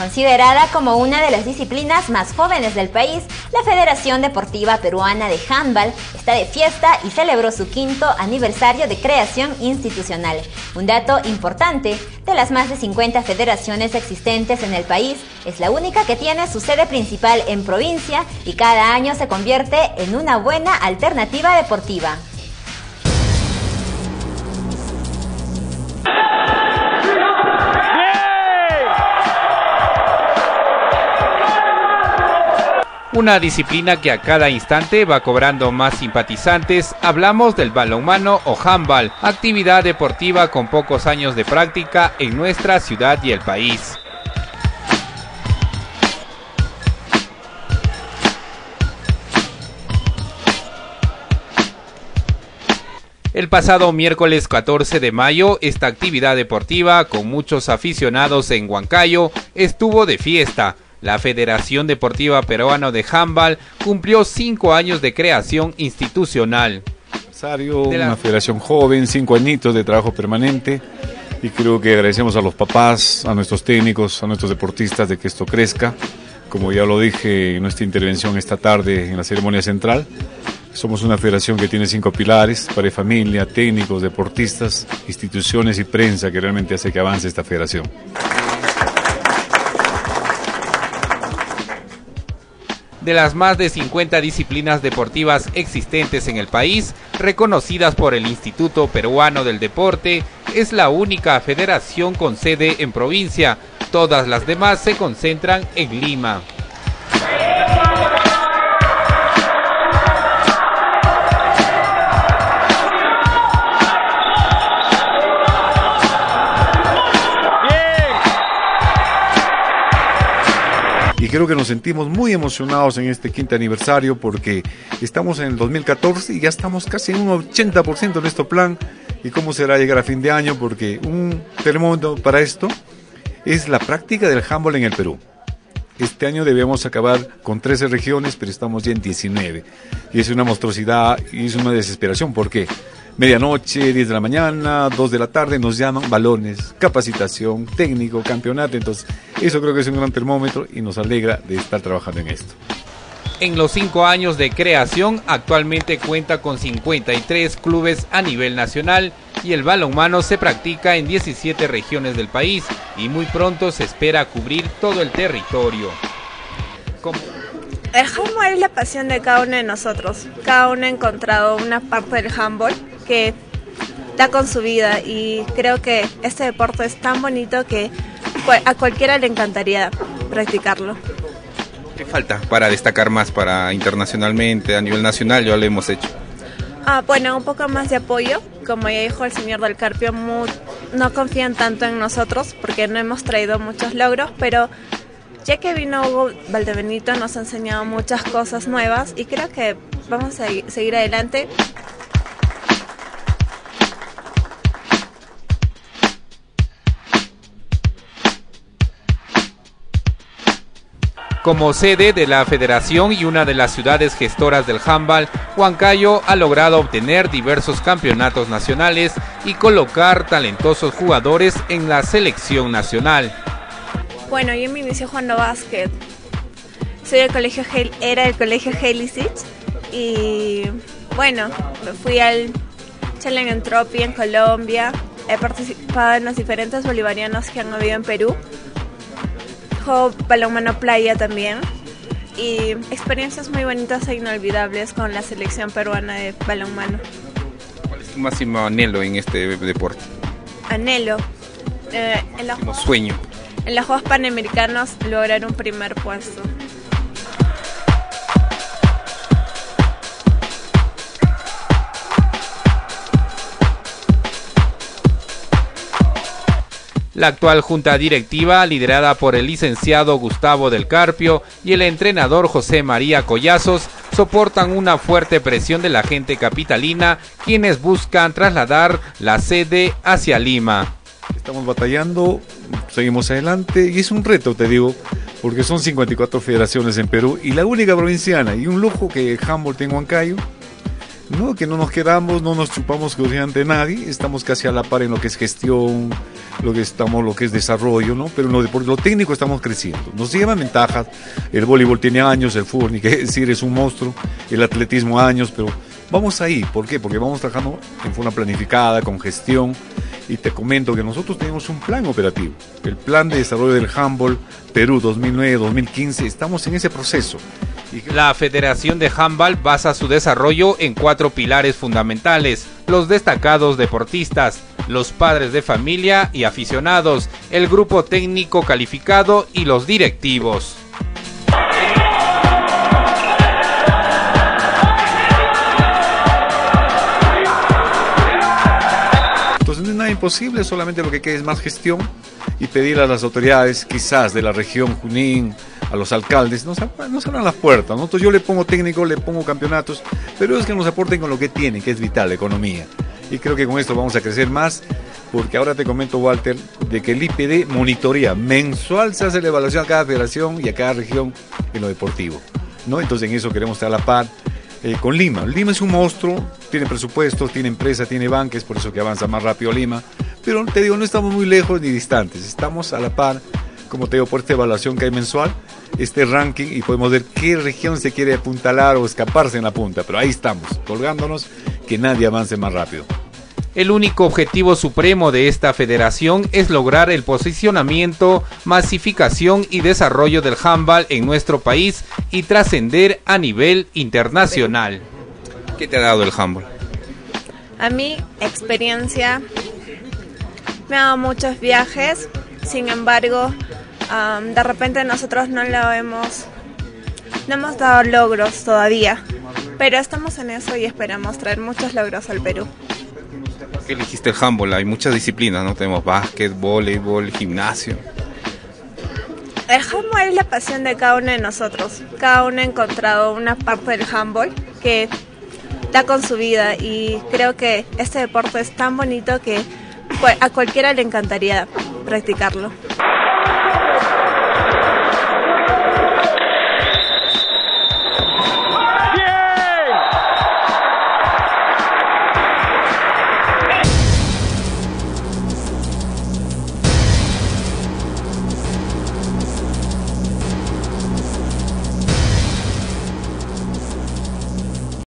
Considerada como una de las disciplinas más jóvenes del país, la Federación Deportiva Peruana de Handball está de fiesta y celebró su quinto aniversario de creación institucional. Un dato importante, de las más de 50 federaciones existentes en el país, es la única que tiene su sede principal en provincia y cada año se convierte en una buena alternativa deportiva. Una disciplina que a cada instante va cobrando más simpatizantes, hablamos del balonmano o handball, actividad deportiva con pocos años de práctica en nuestra ciudad y el país. El pasado miércoles 14 de mayo, esta actividad deportiva, con muchos aficionados en Huancayo, estuvo de fiesta. La Federación Deportiva Peruana de Handball cumplió cinco años de creación institucional. Una federación joven, cinco añitos de trabajo permanente y creo que agradecemos a los papás, a nuestros técnicos, a nuestros deportistas de que esto crezca. Como ya lo dije en nuestra intervención esta tarde en la ceremonia central, somos una federación que tiene cinco pilares, para familia, técnicos, deportistas, instituciones y prensa que realmente hace que avance esta federación. De las más de 50 disciplinas deportivas existentes en el país, reconocidas por el Instituto Peruano del Deporte, es la única federación con sede en provincia. Todas las demás se concentran en Lima. Creo que nos sentimos muy emocionados en este quinto aniversario porque estamos en el 2014 y ya estamos casi en un 80% de nuestro plan y cómo será llegar a fin de año porque un termómetro para esto es la práctica del handball en el Perú. Este año debemos acabar con 13 regiones, pero estamos ya en 19. Y es una monstruosidad y es una desesperación. ¿Por qué? Medianoche, 10 de la mañana, 2 de la tarde, nos llaman balones, capacitación, técnico, campeonato. Entonces, eso creo que es un gran termómetro y nos alegra de estar trabajando en esto. En los cinco años de creación, actualmente cuenta con 53 clubes a nivel nacional y el balonmano se practica en 17 regiones del país y muy pronto se espera cubrir todo el territorio. El handball es la pasión de cada uno de nosotros. Cada uno ha encontrado una parte del handball que da con su vida y creo que este deporte es tan bonito que a cualquiera le encantaría practicarlo. ¿Qué falta para destacar más para internacionalmente, a nivel nacional? Ya lo hemos hecho. Ah, bueno, un poco más de apoyo. Como ya dijo el señor del Carpio, no confían tanto en nosotros porque no hemos traído muchos logros, pero ya que vino Hugo Valdebenito nos ha enseñado muchas cosas nuevas y creo que vamos a seguir adelante. Como sede de la federación y una de las ciudades gestoras del handball, Huancayo ha logrado obtener diversos campeonatos nacionales y colocar talentosos jugadores en la selección nacional. Bueno, yo me inicié jugando básquet. Soy del colegio era del colegio Helicit y bueno, fui al Challenge Entropy en Colombia. He participado en los diferentes bolivarianos que han habido en Perú Juego balonmano playa también. Y experiencias muy bonitas e inolvidables con la selección peruana de balonmano. ¿Cuál es tu máximo anhelo en este deporte? Anhelo. Eh, en los sueño. En los Juegos Panamericanos lograr un primer puesto. La actual junta directiva, liderada por el licenciado Gustavo del Carpio y el entrenador José María Collazos, soportan una fuerte presión de la gente capitalina, quienes buscan trasladar la sede hacia Lima. Estamos batallando, seguimos adelante y es un reto, te digo, porque son 54 federaciones en Perú y la única provinciana y un lujo que Humboldt en Huancayo no, que no nos quedamos, no nos chupamos ante nadie, estamos casi a la par en lo que es gestión, lo que estamos, lo que es desarrollo, ¿no? Pero en lo, lo técnico estamos creciendo. Nos lleva ventajas. El voleibol tiene años, el fútbol, ni qué decir, es un monstruo. El atletismo años, pero vamos ahí. ¿Por qué? Porque vamos trabajando en forma planificada, con gestión. Y te comento que nosotros tenemos un plan operativo. El plan de desarrollo del handball Perú 2009-2015. Estamos en ese proceso. La Federación de Handball basa su desarrollo en cuatro pilares fundamentales. Los destacados deportistas, los padres de familia y aficionados, el grupo técnico calificado y los directivos. Entonces no es nada imposible, solamente lo que queda es más gestión y pedir a las autoridades, quizás de la región Junín, a los alcaldes, nos, nos abran las puertas. Nosotros yo le pongo técnico, le pongo campeonatos, pero es que nos aporten con lo que tienen, que es vital, la economía. Y creo que con esto vamos a crecer más, porque ahora te comento, Walter, de que el IPD monitorea, mensual se hace la evaluación a cada federación y a cada región en lo deportivo. ¿no? Entonces en eso queremos estar a la par. Eh, con Lima. Lima es un monstruo, tiene presupuestos, tiene empresa, tiene banques, por eso que avanza más rápido Lima. Pero te digo, no estamos muy lejos ni distantes, estamos a la par, como te digo, por esta evaluación que hay mensual, este ranking y podemos ver qué región se quiere apuntalar o escaparse en la punta. Pero ahí estamos, colgándonos, que nadie avance más rápido. El único objetivo supremo de esta federación es lograr el posicionamiento, masificación y desarrollo del handball en nuestro país y trascender a nivel internacional. ¿Qué te ha dado el handball? A mí, experiencia, me ha dado muchos viajes, sin embargo, um, de repente nosotros no lo hemos, no hemos dado logros todavía, pero estamos en eso y esperamos traer muchos logros al Perú. ¿Por qué elegiste el handball? Hay muchas disciplinas, ¿no? Tenemos básquet, voleibol, gimnasio. El handball es la pasión de cada uno de nosotros. Cada uno ha encontrado una parte del handball que da con su vida y creo que este deporte es tan bonito que a cualquiera le encantaría practicarlo.